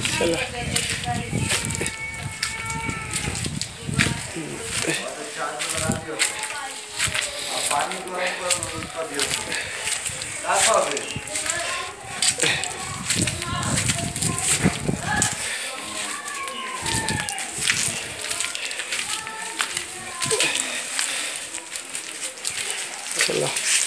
Salah. Salah.